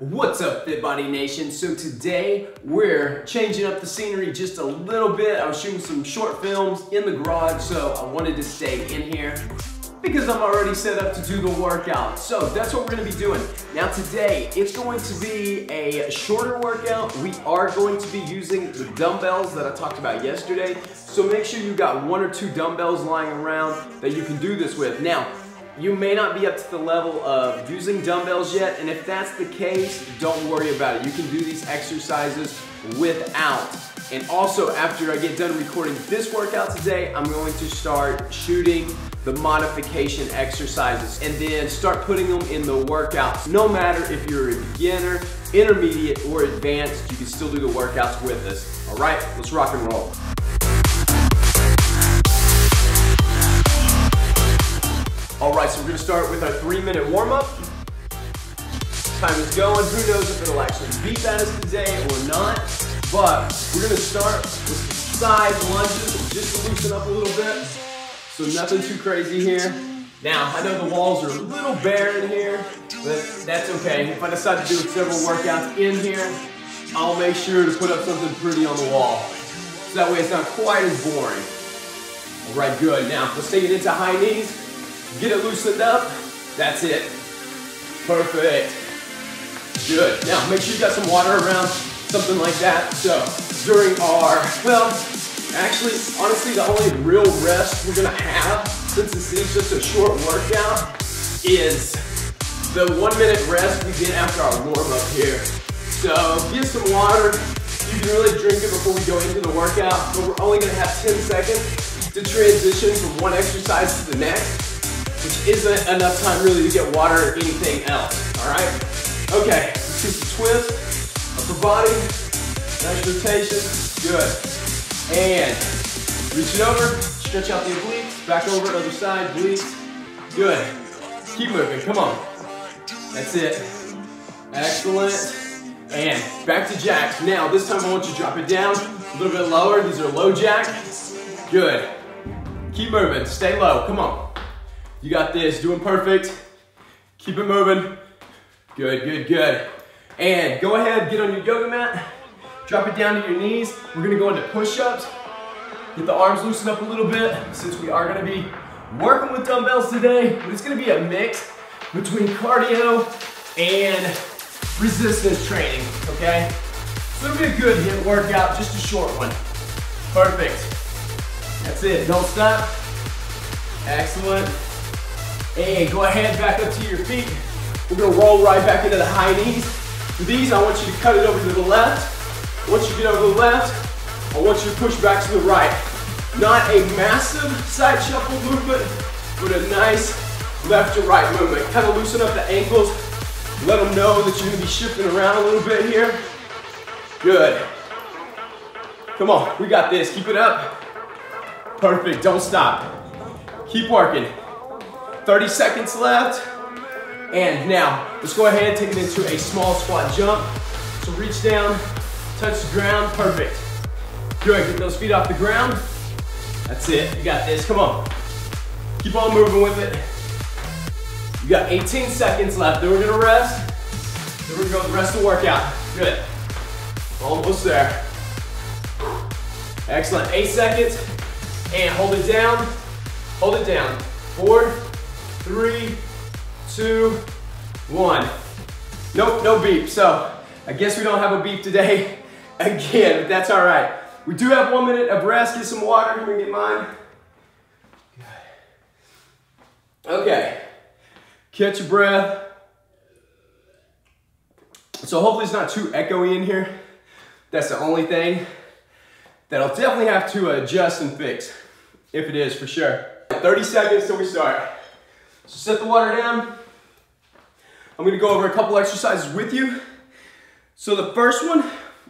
What's up Fit Body Nation? So today we're changing up the scenery just a little bit. I was shooting some short films in the garage so I wanted to stay in here because I'm already set up to do the workout. So that's what we're gonna be doing. Now today, it's going to be a shorter workout. We are going to be using the dumbbells that I talked about yesterday. So make sure you got one or two dumbbells lying around that you can do this with. Now, you may not be up to the level of using dumbbells yet, and if that's the case, don't worry about it. You can do these exercises without. And also, after I get done recording this workout today, I'm going to start shooting the modification exercises and then start putting them in the workouts. No matter if you're a beginner, intermediate, or advanced, you can still do the workouts with us. All right, let's rock and roll. All right, so we're gonna start with our three minute warm up. Time is going, who knows if it'll actually beat that today or not, but we're gonna start with side lunges just to loosen up a little bit. So nothing too crazy here. Now, I know the walls are a little bare in here, but that's okay. If I decide to do several workouts in here, I'll make sure to put up something pretty on the wall. So that way it's not quite as boring. All right, good. Now, let's take it into high knees. Get it loosened up. That's it. Perfect. Good. Now, make sure you got some water around, something like that. So, during our, well, actually, honestly, the only real rest we're gonna have, since this is just a short workout, is the one minute rest we get after our warm up here. So, get some water. You can really drink it before we go into the workout, but we're only gonna have 10 seconds to transition from one exercise to the next which isn't enough time really to get water or anything else, all right? Okay, twists, upper body, nice rotation, good. And reach it over, stretch out the obliques, back over, other side, obliques, good. Keep moving, come on. That's it. Excellent. And back to jacks. Now, this time I want you to drop it down a little bit lower. These are low jacks. Good. Keep moving, stay low, come on. You got this, doing perfect. Keep it moving. Good, good, good. And go ahead, get on your yoga mat, drop it down to your knees. We're gonna go into push-ups. Get the arms loosened up a little bit since we are gonna be working with dumbbells today. But it's gonna be a mix between cardio and resistance training, okay? So it'll be a good HIIT workout, just a short one. Perfect. That's it, don't stop. Excellent. And go ahead back up to your feet. We're gonna roll right back into the high knees. These, I want you to cut it over to the left. Once you get over the left, I want you to push back to the right. Not a massive side shuffle movement, but a nice left to right movement. Kind of loosen up the ankles. Let them know that you're gonna be shifting around a little bit here. Good. Come on, we got this. Keep it up. Perfect, don't stop. Keep working. 30 seconds left. And now, let's go ahead and take it into a small squat jump. So reach down, touch the ground, perfect. Good, get those feet off the ground. That's it, you got this, come on. Keep on moving with it. You got 18 seconds left, then we're gonna rest. Then we're gonna go the rest of the workout. Good, almost there. Excellent, eight seconds. And hold it down, hold it down. Four, three, two, one. Nope, no beep. So I guess we don't have a beep today again, but that's all right. We do have one minute of rest. Get some water. Let me get mine. Okay. Catch your breath. So hopefully it's not too echoey in here. That's the only thing that I'll definitely have to adjust and fix, if it is for sure. 30 seconds till we start. So set the water down. I'm gonna go over a couple exercises with you. So the first one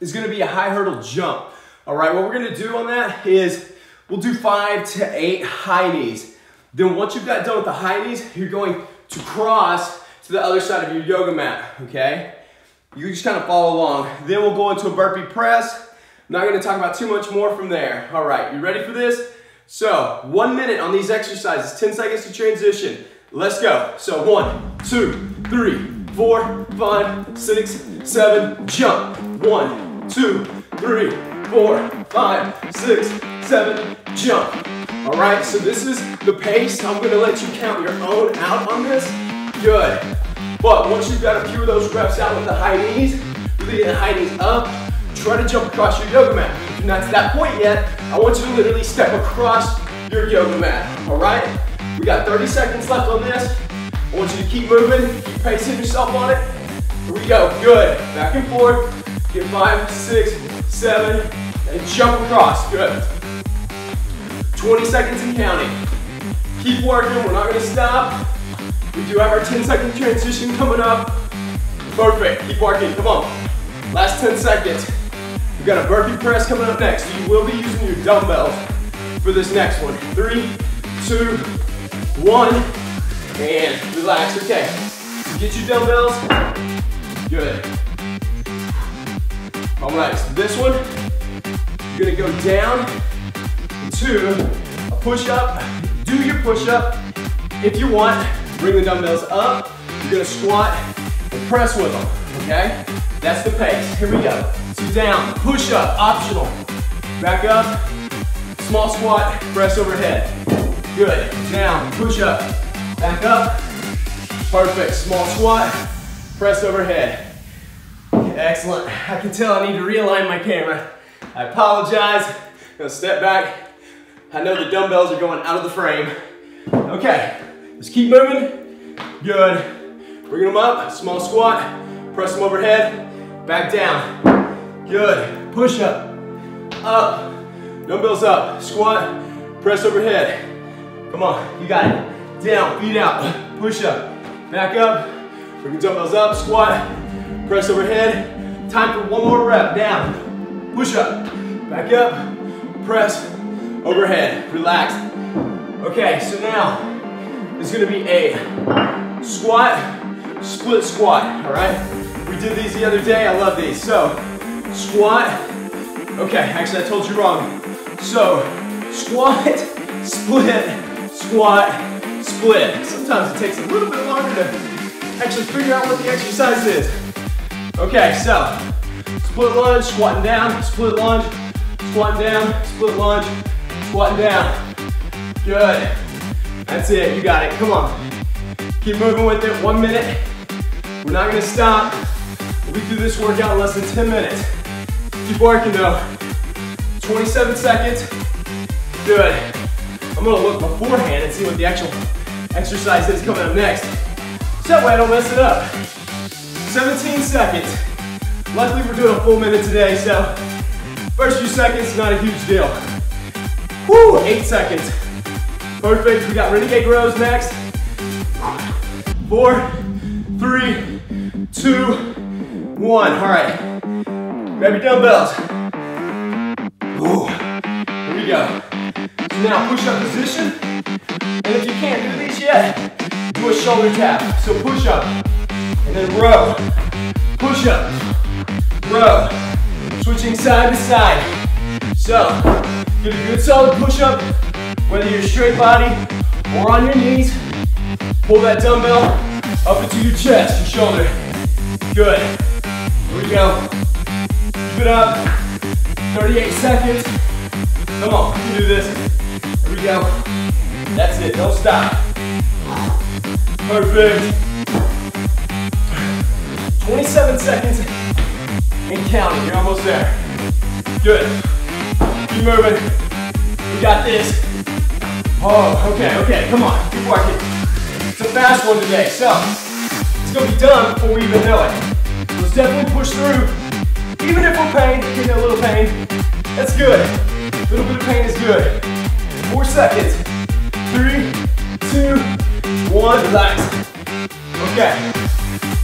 is gonna be a high hurdle jump. All right, what we're gonna do on that is we'll do five to eight high knees. Then once you've got done with the high knees, you're going to cross to the other side of your yoga mat, okay? You can just kind of follow along. Then we'll go into a burpee press. I'm not gonna talk about too much more from there. All right, you ready for this? So, one minute on these exercises, 10 seconds to transition. Let's go. So one, two, three, four, five, six, seven, jump. One, two, three, four, five, six, seven, jump. All right, so this is the pace. I'm gonna let you count your own out on this. Good. But once you've got a few of those reps out with the high knees, really the high knees up, try to jump across your yoga mat. If you're not to that point yet, I want you to literally step across your yoga mat, all right? We got 30 seconds left on this. I want you to keep moving, keep pacing yourself on it. Here we go, good. Back and forth, get five, six, seven, and jump across, good. 20 seconds and counting. Keep working, we're not gonna stop. We do have our 10 second transition coming up. Perfect, keep working, come on. Last 10 seconds. We've got a burpee press coming up next. You will be using your dumbbells for this next one. Three, two, one, and relax, okay. Get your dumbbells, good. All right, so this one, you're gonna go down to a push-up. Do your push-up. If you want, bring the dumbbells up. You're gonna squat and press with them, okay? That's the pace. Here we go. So down, push-up, optional. Back up, small squat, press overhead. Good. Down, push-up, back up. Perfect. Small squat, press overhead. Excellent. I can tell I need to realign my camera. I apologize. Gonna step back. I know the dumbbells are going out of the frame. Okay, let's keep moving. Good. Bring them up, small squat, press them overhead, back down. Good. Push up, up, dumbbells up, squat, press overhead. Come on, you got it. Down, feet out, push up, back up, bring the dumbbells up, squat, press overhead. Time for one more rep, down, push up, back up, press, overhead, relax. Okay, so now it's gonna be a squat, split squat, all right? We did these the other day, I love these. So, squat, okay, actually I told you wrong. So, squat, split, squat, split. Sometimes it takes a little bit longer to actually figure out what the exercise is. Okay, so, split lunge, squatting down, split lunge, squatting down, split lunge, squatting down. Good. That's it, you got it, come on. Keep moving with it, one minute. We're not gonna stop. We'll be through this workout in less than 10 minutes. Keep working though. 27 seconds. Good. I'm gonna look beforehand and see what the actual exercise is coming up next. So that way I don't mess it up. 17 seconds. Luckily we're doing a full minute today, so first few seconds, not a huge deal. Woo, eight seconds. Perfect, we got renegade rows next. Four, three, two, one. All right, grab your dumbbells. Ooh, here we go. Now push up position. And if you can't do these yet, do a shoulder tap. So push up, and then row. Push up, row. Switching side to side. So, get a good solid push up, whether you're straight body or on your knees. Pull that dumbbell up into your chest, your shoulder. Good. Here we go. Keep it up. 38 seconds. Come on, you can do this. We go. That's it, don't stop. Perfect. 27 seconds and counting, you're almost there. Good. Keep moving. We got this. Oh, okay, okay, come on, keep working. It's a fast one today, so it's gonna be done before we even know it. Let's definitely push through. Even if we're pain, getting a little pain, that's good. A little bit of pain is good. Four seconds. Three, two, one, relax. Okay,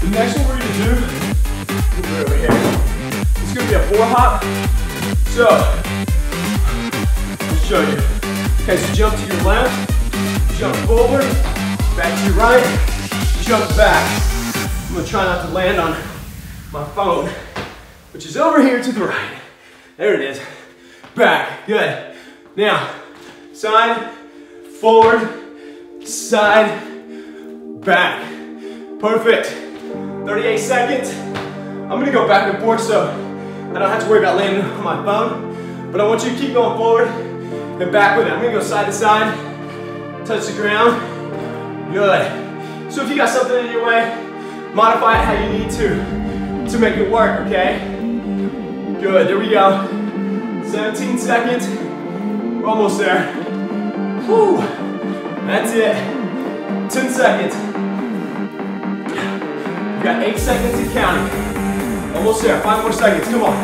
the next one we're gonna do, it over here. It's gonna be a four hop. So, I'll show you. Okay, so jump to your left, jump forward, back to your right, jump back. I'm gonna try not to land on my phone, which is over here to the right. There it is. Back, good. Now, side, forward, side, back. Perfect. 38 seconds. I'm gonna go back and forth so I don't have to worry about landing on my phone. But I want you to keep going forward and back with it. I'm gonna go side to side, touch the ground. Good. So if you got something in your way, modify it how you need to to make it work, okay? Good, there we go. 17 seconds. We're almost there. Whew. That's it. 10 seconds. You got eight seconds and counting. Almost there. Five more seconds. Come on.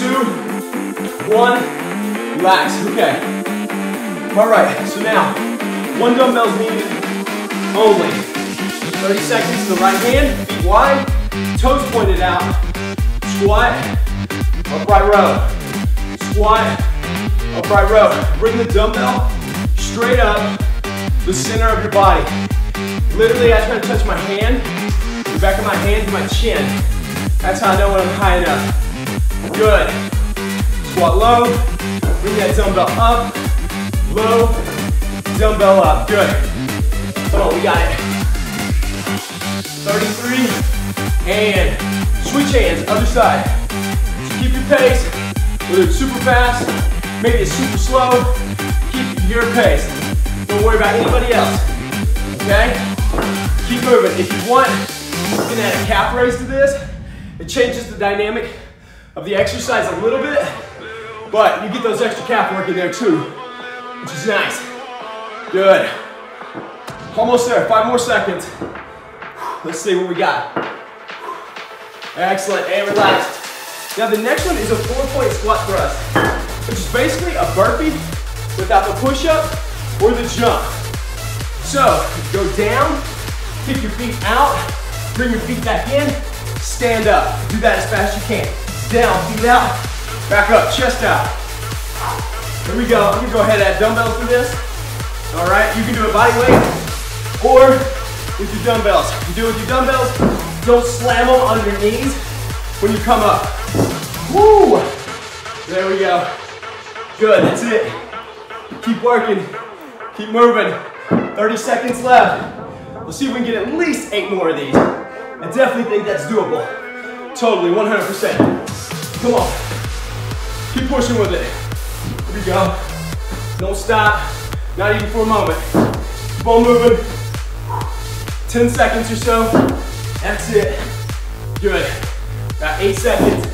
Two, one. Relax. Okay. All right. So now, one dumbbell's needed only. 30 seconds to the right hand, feet wide, toes pointed out. Squat, upright row. Squat, upright row. Bring the dumbbell straight up the center of your body. Literally, I try to touch my hand, the back of my hand to my chin. That's how I know when I'm high enough. Good. Squat low, bring that dumbbell up, low, dumbbell up. Good. Come on, we got it. 33, and switch hands, other side. Keep your pace, whether it's super fast, maybe it's super slow, keep your pace. Don't worry about anybody else, okay? Keep moving. If you want, you can add a calf raise to this. It changes the dynamic of the exercise a little bit, but you get those extra calf work in there too, which is nice. Good. Almost there, five more seconds. Let's see what we got. Excellent, and relaxed. Now the next one is a four-point squat thrust, which is basically a burpee without the push-up or the jump. So, go down, kick your feet out, bring your feet back in, stand up. Do that as fast as you can. Down, feet out, back up, chest out. Here we go. I'm gonna go ahead and add dumbbells to this. All right, you can do it body weight or with your dumbbells. You do it with your dumbbells, don't slam them on your knees when you come up. Woo! There we go. Good, that's it. Keep working, keep moving. 30 seconds left. Let's see if we can get at least eight more of these. I definitely think that's doable. Totally, 100%. Come on. Keep pushing with it. Here we go. Don't stop, not even for a moment. Keep on moving. 10 seconds or so. That's it. Good. About eight seconds.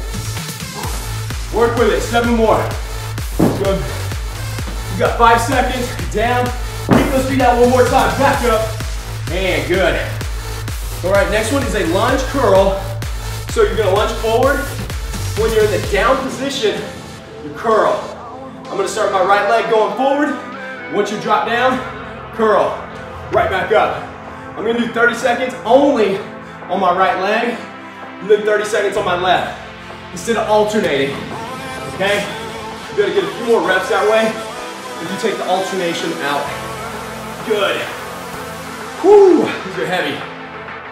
Work with it, seven more. Good. You got five seconds, down. Keep those feet out one more time, back up. And good. All right, next one is a lunge curl. So you're gonna lunge forward. When you're in the down position, you curl. I'm gonna start my right leg going forward. Once you drop down, curl. Right back up. I'm gonna do 30 seconds only on my right leg, and then 30 seconds on my left, instead of alternating, okay? You gotta get a few more reps that way if you take the alternation out. Good. Whew, these are heavy.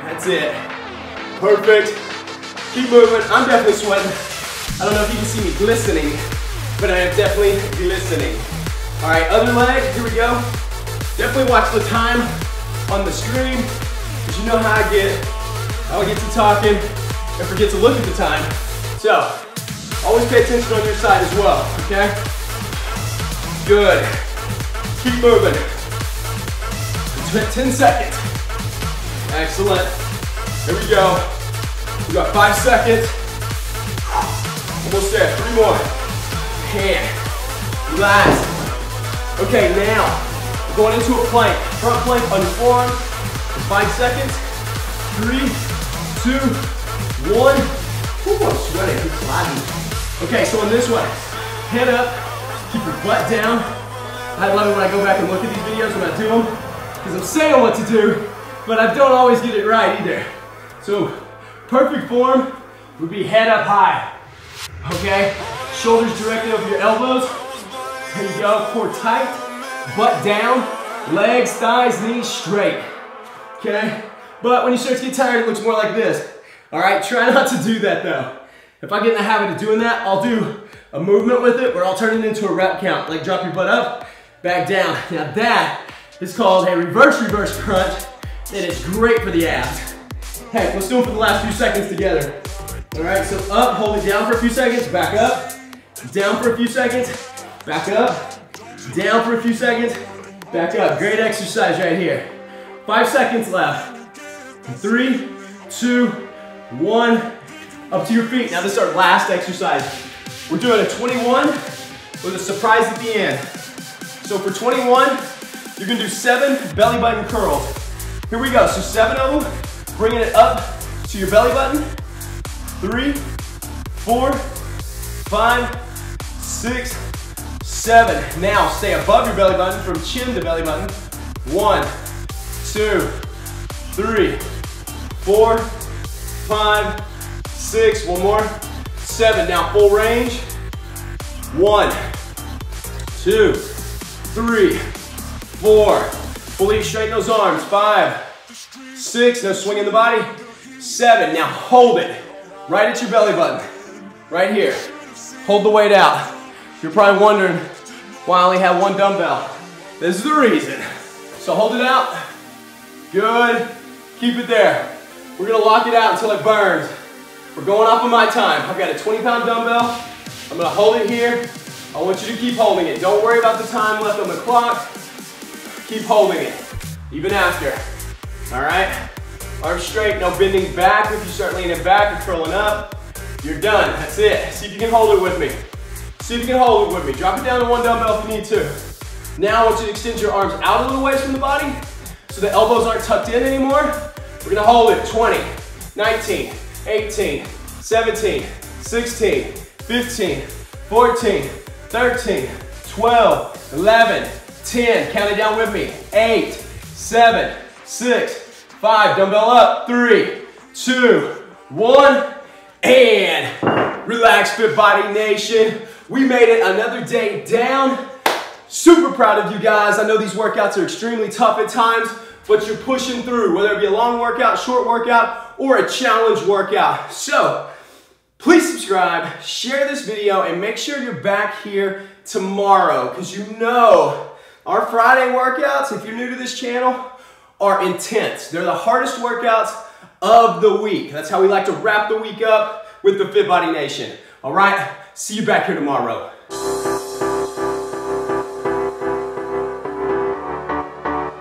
That's it. Perfect. Keep moving. I'm definitely sweating. I don't know if you can see me glistening, but I am definitely glistening. All right, other leg, here we go. Definitely watch the time on the screen, because you know how I get. I get to talking and forget to look at the time. So, always pay attention on your side as well, okay? Good. Keep moving. 10 seconds. Excellent. Here we go. We got five seconds. Almost there. Three more. Hand. Last. Okay, now we're going into a plank. Front plank on your forearm. Five seconds. Three, two, one. Ooh, I'm sweating. It's. Okay, so on this one, head up, keep your butt down. I love it when I go back and look at these videos when I do them because I'm saying what to do, but I don't always get it right either. So perfect form would be head up high, okay? Shoulders directly over your elbows. There you go, core tight, butt down, legs, thighs, knees straight, okay? But when you start to get tired, it looks more like this. All right, try not to do that though. If I get in the habit of doing that, I'll do a movement with it where I'll turn it into a rep count, like drop your butt up, back down. Now that is called a reverse reverse crunch. And It is great for the abs. Hey, let's do it for the last few seconds together. All right, so up, hold it down for a few seconds, back up, down for a few seconds, back up, down for a few seconds, back up. Great exercise right here. Five seconds left. Three, two, one. Up to your feet. Now this is our last exercise. We're doing a 21 with a surprise at the end. So for 21, you're gonna do seven belly button curls. Here we go, so seven of them, bringing it up to your belly button. Three, four, five, six, seven. Now stay above your belly button from chin to belly button. One, two, three, four, five, six, one more, seven. Now full range. One, two, three, four. Fully straighten those arms. Five, six, no swing in the body. Seven, now hold it right at your belly button. Right here. Hold the weight out. You're probably wondering why I only have one dumbbell. This is the reason. So hold it out. Good. Keep it there. We're gonna lock it out until it burns. We're going off of my time. I've got a 20 pound dumbbell. I'm gonna hold it here. I want you to keep holding it. Don't worry about the time left on the clock. Keep holding it, even after. All right? Arms straight, no bending back. If you start leaning back or curling up, you're done. That's it. See if you can hold it with me. See if you can hold it with me. Drop it down to one dumbbell if you need to. Now I want you to extend your arms out a little ways from the body so the elbows aren't tucked in anymore. We're gonna hold it 20, 19, 18, 17, 16, 15, 14, 13, 12, 11, 10. Count it down with me. 8, 7, 6, 5. Dumbbell up. 3, 2, 1. And relax, Fit Body Nation. We made it another day down. Super proud of you guys. I know these workouts are extremely tough at times, but you're pushing through, whether it be a long workout, short workout, or a challenge workout. So, please subscribe, share this video, and make sure you're back here tomorrow, because you know our Friday workouts, if you're new to this channel, are intense. They're the hardest workouts of the week. That's how we like to wrap the week up with the Fit Body Nation. All right, see you back here tomorrow.